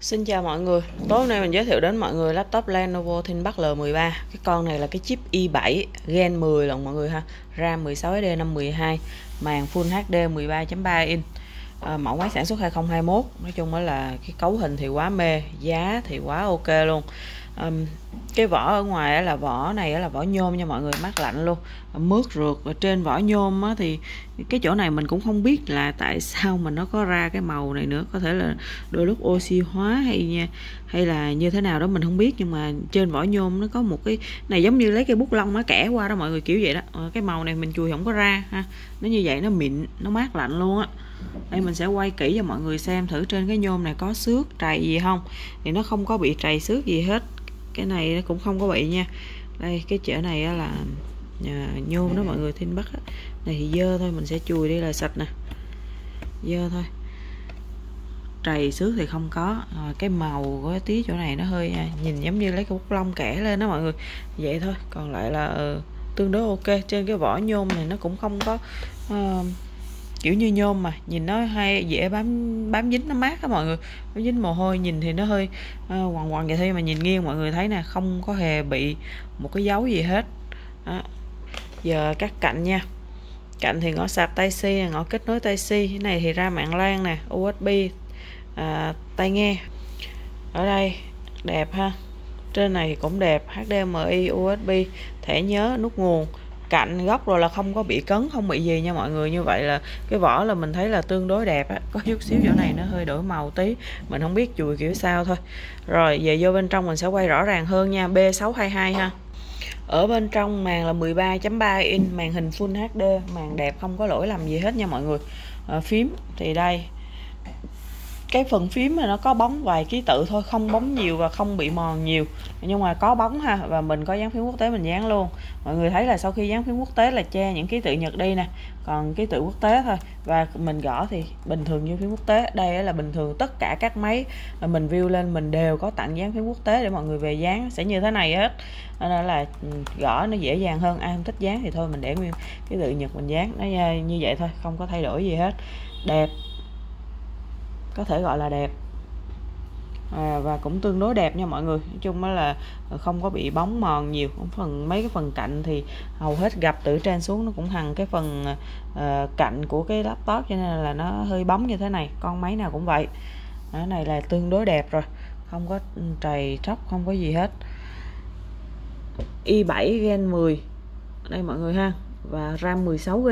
Xin chào mọi người, tối hôm nay mình giới thiệu đến mọi người laptop Lenovo ThinkPad L13 Cái con này là cái chip i7 Gen 10 lận mọi người ha. RAM 16SD 512 Màn Full HD 13.3 inch. À, Mẫu máy sản xuất 2021 Nói chung là cái cấu hình thì quá mê Giá thì quá ok luôn. À, cái vỏ ở ngoài là vỏ này là vỏ nhôm nha mọi người mát lạnh luôn. Mướt rượt ở trên vỏ nhôm á, thì cái chỗ này mình cũng không biết là tại sao mà nó có ra cái màu này nữa. Có thể là đôi lúc oxy hóa hay nha hay là như thế nào đó mình không biết. Nhưng mà trên vỏ nhôm nó có một cái này giống như lấy cái bút lông nó kẻ qua đó mọi người kiểu vậy đó. Ờ, cái màu này mình chùi không có ra ha. Nó như vậy nó mịn nó mát lạnh luôn á. Đây mình sẽ quay kỹ cho mọi người xem thử trên cái nhôm này có xước trầy gì không. Thì nó không có bị trầy xước gì hết cái này nó cũng không có bị nha. Đây cái chở này là à, nhôm đó mọi người thiên bắt này thì dơ thôi mình sẽ chùi đi là sạch nè. Dơ thôi. Trầy xước thì không có. À, cái màu của tí chỗ này nó hơi à, nhìn giống như lấy cái bút lông kẻ lên đó mọi người. Vậy thôi còn lại là ừ, tương đối ok. Trên cái vỏ nhôm này nó cũng không có uh, kiểu như nhôm mà nhìn nó hay dễ bám bám dính nó mát á mọi người. Bám dính mồ hôi nhìn thì nó hơi uh, quằn quằn vậy thôi mà nhìn nghiêng mọi người thấy nè không có hề bị một cái dấu gì hết. Đó. giờ cắt cạnh nha. Cạnh thì ngõ sạc tai si ngõ kết nối tai si. Cái này thì ra mạng LAN nè USB à, tai nghe. Ở đây đẹp ha. Trên này cũng đẹp HDMI USB thẻ nhớ nút nguồn cạnh góc rồi là không có bị cấn không bị gì nha mọi người. Như vậy là cái vỏ là mình thấy là tương đối đẹp á. Có chút xíu chỗ này nó hơi đổi màu tí mình không biết chùi kiểu sao thôi. Rồi về vô bên trong mình sẽ quay rõ ràng hơn nha B622 ha. Ở bên trong màn là 13.3 inch màn hình Full HD màn đẹp không có lỗi làm gì hết nha mọi người. À, phím thì đây cái phần phím mà nó có bóng vài ký tự thôi, không bóng nhiều và không bị mòn nhiều. Nhưng mà có bóng ha, và mình có dán phím quốc tế mình dán luôn. Mọi người thấy là sau khi dán phím quốc tế là che những ký tự nhật đi nè, còn ký tự quốc tế thôi. Và mình gõ thì bình thường như phím quốc tế, đây là bình thường tất cả các máy mà mình view lên mình đều có tặng dán phím quốc tế để mọi người về dán, sẽ như thế này hết. Nên là ừ, gõ nó dễ dàng hơn, ai không thích dán thì thôi mình để nguyên cái tự nhật mình dán. Nó à, như vậy thôi, không có thay đổi gì hết. Đẹp có thể gọi là đẹp. À, và cũng tương đối đẹp nha mọi người. Nói chung là không có bị bóng mòn nhiều. Phần mấy cái phần cạnh thì hầu hết gặp từ trên xuống nó cũng hằng cái phần uh, cạnh của cái laptop cho nên là nó hơi bóng như thế này. Con máy nào cũng vậy. Cái này là tương đối đẹp rồi. Không có trầy tróc không có gì hết. i7 Gen 10 đây mọi người ha. Và RAM 16 GB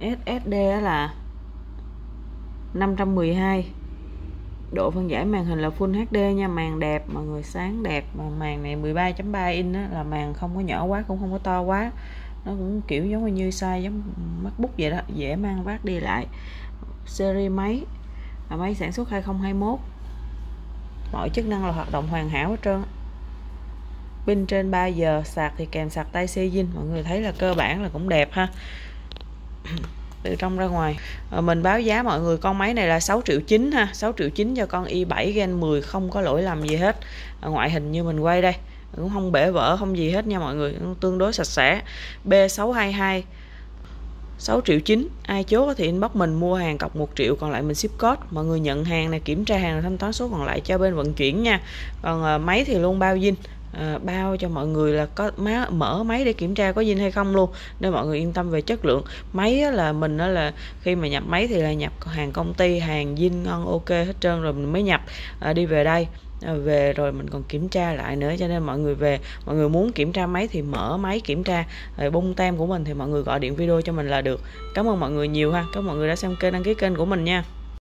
SSD là 512 độ phân giải màn hình là Full HD nha màn đẹp mọi người sáng đẹp mà màn này 13.3 inch đó, là màn không có nhỏ quá cũng không có to quá. Nó cũng kiểu giống như size giống MacBook vậy đó dễ mang vác đi lại. Series máy là máy sản xuất 2021 mọi chức năng là hoạt động hoàn hảo hết trơn pin trên 3 giờ sạc thì kèm sạc tay xe dinh mọi người thấy là cơ bản là cũng đẹp ha từ trong ra ngoài. À, mình báo giá mọi người con máy này là 6 triệu 9 ha 6 triệu 9 cho con i7 Gen 10 không có lỗi lầm gì hết. À, ngoại hình như mình quay đây cũng không bể vỡ không gì hết nha mọi người tương đối sạch sẽ. B622 6 triệu 9 ai chốt thì inbox mình mua hàng cọc 1 triệu còn lại mình ship code. Mọi người nhận hàng này kiểm tra hàng thanh toán số còn lại cho bên vận chuyển nha. Còn uh, máy thì luôn bao dinh à, bao cho mọi người là có má, mở máy để kiểm tra có zin hay không luôn nên mọi người yên tâm về chất lượng. Máy á, là mình đó là khi mà nhập máy thì là nhập hàng công ty hàng zin ngon ok hết trơn rồi mình mới nhập à, đi về đây. À, về rồi mình còn kiểm tra lại nữa cho nên mọi người về mọi người muốn kiểm tra máy thì mở máy kiểm tra. Rồi bung tem của mình thì mọi người gọi điện video cho mình là được. Cảm ơn mọi người nhiều ha cảm ơn mọi người đã xem kênh đăng ký kênh của mình nha.